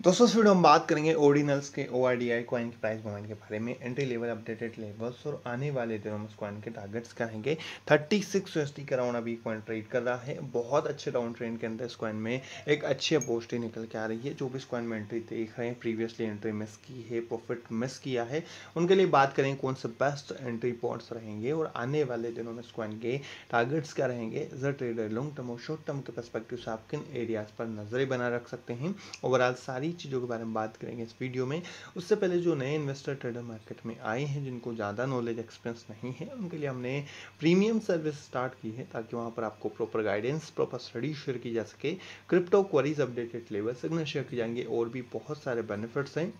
दोस्तों, इस वीडियो हम बात करेंगे ओरिजिनल्स के O R D I coin के प्राइस मूवमेंट के बारे में एंट्री लेवल अपडेटेड लेवल्स और आने वाले दिनों में कॉइन के टारगेट्स क्या रहेंगे थर्टी सिक्स टी का राउंड अभी कॉइन ट्रेड कर रहा है। बहुत अच्छे राउंड ट्रेंड के अंदर इस कॉइन में एक अच्छी अपोस्टी निकल के आ रही है, जो भी इस कॉइन में एंट्री देख रहे हैं। प्रीवियसली एंट्री मिस की है प्रॉफिट मिस किया है। उनके लिए बात करेंगे कौन से बेस्ट एंट्री पॉइंट्स रहेंगे और आने वाले दिनों में इस कॉइन के टारगेट्स क्या रहेंगे। As a trader long term और शॉर्ट टर्म के परस्पेक्टिव से आप किन एरियाज़ पर नज़रें बना रख सकते हैं। ओवरऑल सारी चीज़ों के बारे में बात करेंगे इस वीडियो में। उससे पहले जो नए इन्वेस्टर ट्रेडर मार्केट में आए हैं, जिनको ज़्यादा नॉलेज एक्सपीरियंस नहीं है, उनके लिए हमने प्रीमियम सर्विस स्टार्ट की है, ताकि वहाँ पर आपको proper guidance proper study share की जा सके। Crypto queries updated level signal share की जाएँगे, और भी बहुत सारे बेनिफिट्स हैं।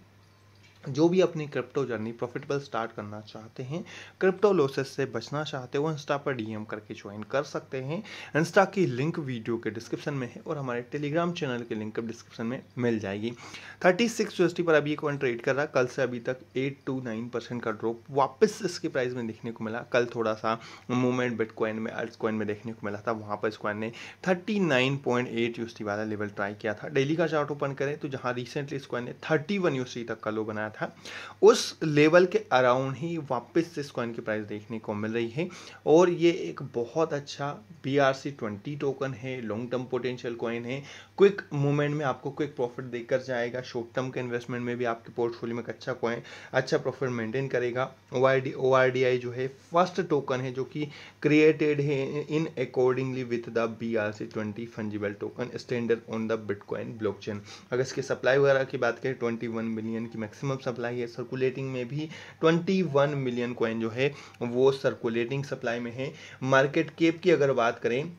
जो भी अपनी क्रिप्टो जर्नी प्रॉफिटेबल स्टार्ट करना चाहते हैं क्रिप्टो लॉसेस से बचना चाहते हैं, वो इंस्टा पर डीएम करके ज्वाइन कर सकते हैं। इंस्टा की लिंक वीडियो के डिस्क्रिप्शन में है और हमारे टेलीग्राम चैनल की लिंक डिस्क्रिप्शन में मिल जाएगी। थर्टी सिक्स यूएसटी पर अभी एक वन ट्रेड कर रहा कल से अभी तक एट टू नाइन परसेंट का ड्रॉप वापस इसके प्राइस में देखने को मिला। कल थोड़ा सा मूवमेंट बिट कॉइन में अर्थ कॉइन में देखने को मिला था। वहाँ पर इस कॉइन ने थर्टी नाइन पॉइंट एट वाला लेवल ट्राई किया था। डेली का चार्ट ओपन करें तो जहाँ रिसेंटली इस कॉइन ने थर्टी वन तक का लो बनाया था। उस लेवल के अराउंड ही वापस इस कॉइन की प्राइस देखने को मिल रही है और ये एक बहुत अच्छा B R C twenty token है लॉन्ग टर्म पोटेंशियल कॉइन है। क्विक मूवमेंट में आपको क्विक प्रॉफिट देकर जाएगा। शॉर्ट टर्म के इन्वेस्टमेंट में भी आपके पोर्टफोलियो में अच्छा कॉइन अच्छा प्रॉफिट मेंटेन करेगा। ओ आर डी आई जो है फ़र्स्ट टोकन है जो कि क्रिएटेड है in accordingly with the B R C twenty fungible token standard on the bitcoin blockchain अगर इसकी सप्लाई वगैरह की बात करें ट्वेंटी वन मिलियन की मैक्सिमम सप्लाई है सर्कुलेटिंग में भी 21 मिलियन कॉइन जो है, वो सर्कुलेटिंग सप्लाई में है। मार्केट केप की अगर बात करें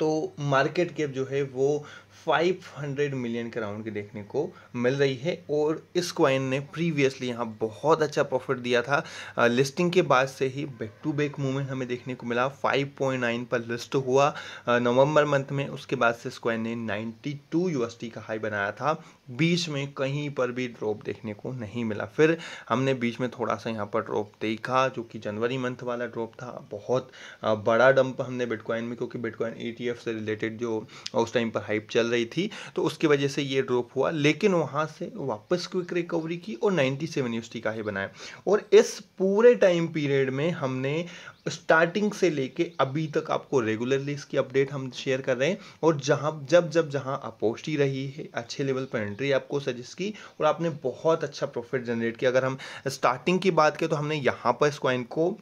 तो मार्केट कैप जो है, वो 500 मिलियन के राउंड की देखने को मिल रही है और इस क्वाइन ने प्रीवियसली यहाँ बहुत अच्छा प्रॉफिट दिया था। लिस्टिंग के बाद से ही बैक टू बैक मूवमेंट हमें देखने को मिला। 5.9 पर लिस्ट हुआ। नवंबर मंथ में उसके बाद से इस क्वाइन ने 92 यूएसटी का हाई बनाया था। बीच में कहीं पर भी ड्रॉप देखने को नहीं मिला। फिर हमने बीच में थोड़ा सा यहाँ पर ड्रॉप देखा, जो कि जनवरी मंथ वाला ड्रॉप था। बहुत बड़ा डंप हमने बिटकॉइन में, क्योंकि बिटकॉइन ई से रिलेटेड जो उस टाइम पर हाइप चल रही थी तो उसकी वजह से ये ड्रॉप हुआ, लेकिन वहाँ से वापस क्विक रिकवरी की और 97 सेवन का ही बनाया। और इस पूरे टाइम पीरियड में हमने स्टार्टिंग से लेके अभी तक आपको रेगुलरली इसकी अपडेट हम शेयर कर रहे हैं, और जहाँ, जब जब, जहाँ अपोस्टी रही है, अच्छे लेवल पर एंट्री आपको सजेस्ट की, और आपने बहुत अच्छा प्रॉफिट जनरेट किया। अगर हम स्टार्टिंग की बात करें तो हमने यहाँ पर इस कॉइन को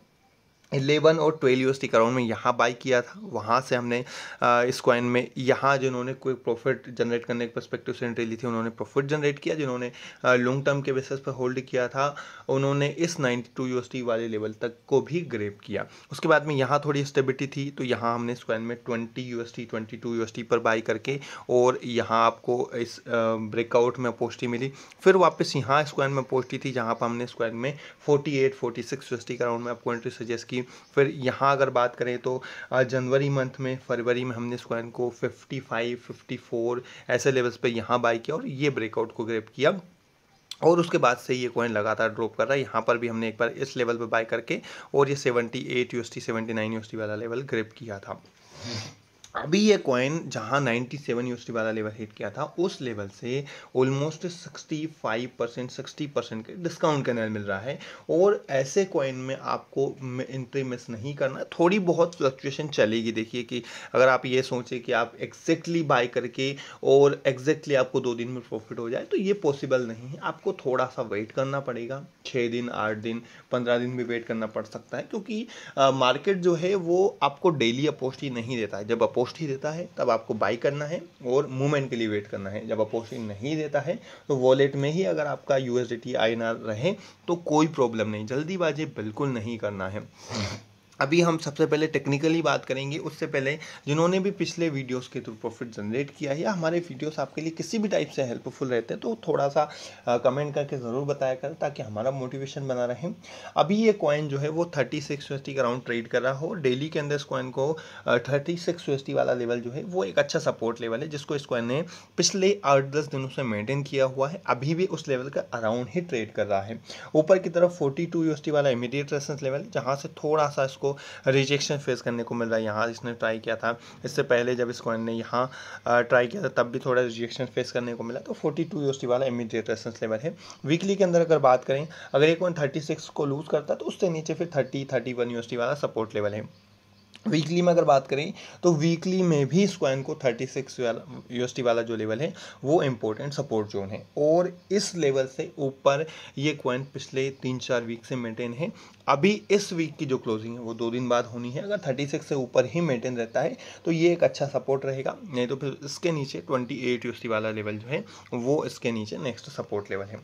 इलेवन और ट्वेल्व यूएसटी कराउंड में यहाँ बाई किया था। वहाँ से हमने इस कॉइन में यहाँ जिन्होंने कोई प्रॉफिट जनरेट करने के परस्पेक्टिव से एंट्री ली थी, उन्होंने प्रॉफिट जनरेट किया, जिन्होंने लॉन्ग टर्म के बेसिस पर होल्ड किया था, उन्होंने इस 92 टू यू वाले लेवल तक को भी ग्रेप किया। उसके बाद में यहाँ थोड़ी स्टेबिलिटी थी तो यहाँ हमने इस कॉइन में ट्वेंटी यू एस टू पर बाई करके और यहाँ आपको इस ब्रेकआउट में पोस्टी मिली। फिर वापस यहाँ इस कॉइन में पोस्टी थी, जहाँ पर हमने इस कॉइन में forty eight forty six U का राउंड में आपको एंट्री सजेस्ट की। फिर यहाँ अगर बात करें तो जनवरी मंथ में फरवरी में हमने इस कॉइन को 55, 54 ऐसे लेवल्स पे यहाँ बाई किया और ये ब्रेकआउट को ग्रेप किया। और उसके बाद से ये कॉइन लगातार ड्रॉप कर रहा है। यहाँ पर भी हमने एक बार इस लेवल पर बाय करके और ये 78 eight UST seventy nine UST वाला लेवल ग्रेप किया था। अभी ये कॉइन जहाँ 97 सेवन यूएसडी वाला लेवल हिट किया था, उस लेवल से ऑलमोस्ट 65 परसेंट सिक्सटी परसेंट के डिस्काउंट करने मिल रहा है। और ऐसे कॉइन में आपको एंट्री मिस नहीं करना थोड़ी बहुत फ्लक्चुएशन चलेगी, देखिए कि अगर आप ये सोचें कि आप एग्जैक्टली बाय करके और एग्जैक्टली आपको दो दिन में प्रॉफिट हो जाए तो ये पॉसिबल नहीं है। आपको थोड़ा सा वेट करना पड़ेगा। छः दिन, आठ दिन, पंद्रह दिन भी वेट करना पड़ सकता है, क्योंकि मार्केट जो है वो आपको डेली अपोस्ट नहीं देता है। जब अपोस्ट अपोस्टी देता है, तब आपको बाई करना है और मूवमेंट के लिए वेट करना है। जब अपोस्टी नहीं देता है तो वॉलेट में ही अगर आपका यू एस रहे तो कोई प्रॉब्लम नहीं। जल्दीबाजी बिल्कुल नहीं करना है। अभी हम सबसे पहले टेक्निकली बात करेंगे, उससे पहले जिन्होंने भी पिछले वीडियोस के थ्रू प्रॉफिट जनरेट किया है या हमारे वीडियोस आपके लिए किसी भी टाइप से हेल्पफुल रहते हैं तो थोड़ा सा कमेंट करके ज़रूर बताया करें ताकि हमारा मोटिवेशन बना रहे। अभी ये कॉइन जो है वो थर्टी सिक्स का राउंड ट्रेड कर रहा हो डेली के अंदर इस कॉइन को थर्टी सिक्स वाला लेवल जो है वो एक अच्छा सपोर्ट लेवल है, जिसको इस कॉइन ने पिछले आठ दस दिनों से मेंटेन किया हुआ है, अभी भी उस लेवल का अराउंड ही ट्रेड कर रहा है। ऊपर की तरफ़ फोर्टी टू वाला इमीडिएट रेसेंस लेवल जहाँ से थोड़ा सा इसको रिजेक्शन फेस करने को मिल रहा है। यहाँ इसने ट्राई किया था। इससे पहले जब इस कॉइन ने यहाँ ट्राई किया था, तब भी थोड़ा रिजेक्शन फेस करने को मिला। तो फोर्टी टू वाला इमीडिएट रेसेंस लेवल है। वीकली के अंदर अगर बात करें, अगर एक कॉइन थर्टी सिक्स को लूज़ करता तो उससे नीचे फिर थर्टी थर्टी वन वाला सपोर्ट लेवल है। वीकली में अगर बात करें तो वीकली में भी इस कॉइन को 36 वाला यूएसटी वाला जो लेवल है, वो इम्पोर्टेंट सपोर्ट जोन है। और इस लेवल से ऊपर ये कॉइन पिछले तीन चार वीक से मेंटेन है। अभी इस वीक की जो क्लोजिंग है, वो दो दिन बाद होनी है। अगर 36 से ऊपर ही मेंटेन रहता है तो ये एक अच्छा सपोर्ट रहेगा। नहीं तो फिर इसके नीचे 28 यूएसटी वाला लेवल जो है, वो इसके नीचे नेक्स्ट सपोर्ट लेवल है।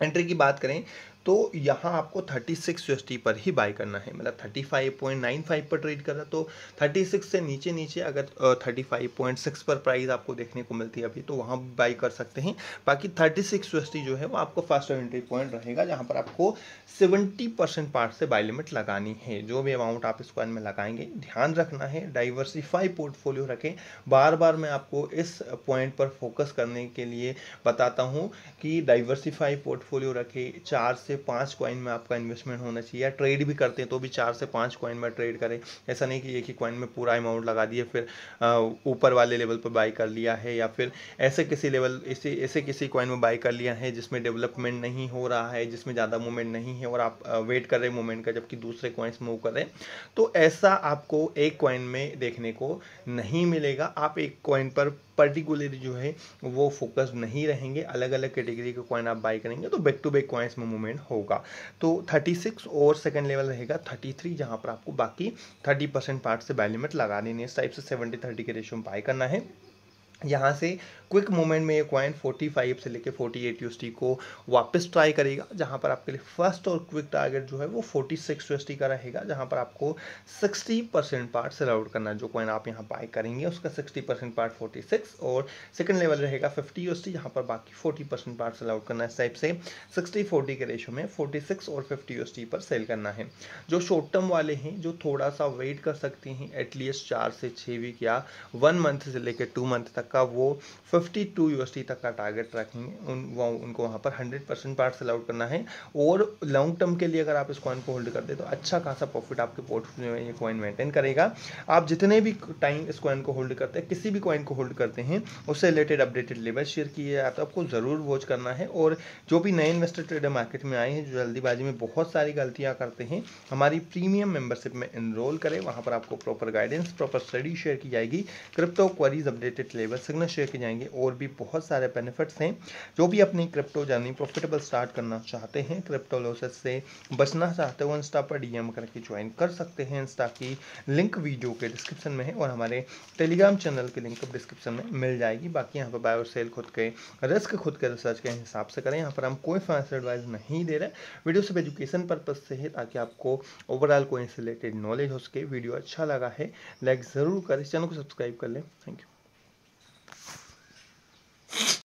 एंट्री की बात करें तो यहाँ आपको 36 सिक्स पर ही बाय करना है। मतलब 35.95 पर ट्रेड कर रहा तो 36 से नीचे नीचे अगर uh, 35.6 पर प्राइस आपको देखने को मिलती है अभी तो वहाँ बाई कर सकते हैं। बाकी 36 सिक्स जो है वो आपको फ़र्स्ट एंट्री पॉइंट रहेगा जहाँ पर आपको 70 परसेंट पार्ट से बाई लिमिट लगानी है। जो भी अमाउंट आप कॉइन में लगाएँगे ध्यान रखना है डाइवर्सिफाई पोर्टफोलियो रखें। बार बार मैं आपको इस पॉइंट पर फोकस करने के लिए बताता हूँ कि डाइवर्सिफाई पोर्टफोलियो रखें। चार से से पाँच कॉइन में आपका इन्वेस्टमेंट होना चाहिए या ट्रेड भी करते हैं तो भी चार से पाँच कॉइन में ट्रेड करें। ऐसा नहीं कि एक ही कॉइन में पूरा अमाउंट लगा दिए, फिर ऊपर वाले लेवल पर बाई कर लिया है या फिर ऐसे किसी लेवल ऐसे ऐसे किसी कॉइन में बाई कर लिया है जिसमें डेवलपमेंट नहीं हो रहा है, जिसमें ज़्यादा मूवमेंट नहीं है और आप वेट कर रहे हैं मूवमेंट का जबकि दूसरे कॉइन्स मूव कर रहे हैं। तो ऐसा आपको एक कॉइन में देखने को नहीं मिलेगा। आप एक कॉइन पर पर्टिकुलरली जो है वो फोकस नहीं रहेंगे। अलग अलग कैटेगरी के कॉइन आप बाई करेंगे तो बैक टू बैक कॉइन्स में मूवमेंट होगा। तो 36 और सेकंड लेवल रहेगा 33 जहाँ पर आपको बाकी 30 परसेंट पार्ट से बैलिमिट लगा देनी इस टाइप से 70 30 के रेशियो में बाई करना है। यहाँ से क्विक मूवमेंट में ये कॉइन 45 से लेके 48 यूएसटी को वापस ट्राई करेगा, जहाँ पर आपके लिए फ़र्स्ट और क्विक टारगेट जो है वो 46 यूएसटी का रहेगा, जहाँ पर आपको 60 परसेंट पार्ट सेल आउट करना है, जो कॉइन आप यहाँ बाय करेंगे, उसका 60 परसेंट पार्ट 46 और सेकंड लेवल रहेगा 50 यूएसटी जहाँ पर बाकी 40 परसेंट पार्ट सेल आउट करना है इस टाइप से। 60 40 के रेशो में 46 और 50 यूएसटी पर सेल करना है। जो शॉर्ट टर्म वाले हैं, जो थोड़ा सा वेट कर सकते हैं एटलीस्ट चार से छः वीक या वन मंथ से लेकर टू मंथ तक का वो 52 यूएसडी तक का टारगेट रखेंगे। उन, वो, उनको वहाँ पर 100 परसेंट पार्ट सेल आउट करना है। और लॉन्ग टर्म के लिए अगर आप इस कॉइन को होल्ड करते तो अच्छा खासा प्रॉफिट आपके पोर्टफोलियो में ये कॉइन मेंटेन करेगा। आप जितने भी टाइम इस कॉइन को होल्ड करते हैं, किसी भी कॉइन को होल्ड करते हैं, उससे रिलेटेड अपडेटेड लेवल शेयर किए जाए तो आपको ज़रूर वॉच करना है। और जो भी नए इन्वेस्टर ट्रेडर मार्केट में आए हैं, जो जल्दीबाजी में बहुत सारी गलतियाँ करते हैं, हमारी प्रीमियम मेंबरशिप में इनरोल करें। वहाँ पर आपको proper guidance proper study share की जाएगी। Crypto queries updated level signal share की जाएँगे, और भी बहुत सारे बेनिफिट्स हैं, जो भी अपनी क्रिप्टो जर्नी प्रॉफिटेबल स्टार्ट करना चाहते हैं क्रिप्टो लॉसेस से बचना चाहते हो इंस्टा पर डीएम करके ज्वाइन कर सकते हैं इंस्टा की लिंक वीडियो के डिस्क्रिप्शन में है, और हमारे टेलीग्राम चैनल की लिंक डिस्क्रिप्शन में मिल जाएगी। बाकी यहाँ पर बाय और सेल खुद के रिस्क खुद के रिसर्च के हिसाब से करें। यहाँ पर हम कोई फाइनेंशियल एडवाइस नहीं दे रहे। वीडियो सिर्फ़ एजुकेशन पर्पज से है, ताकि आपको ओवरऑल कोई रिलेटेड नॉलेज हो सके। वीडियो अच्छा लगा है लाइक ज़रूर करें। चैनल को सब्सक्राइब कर लें। Thank you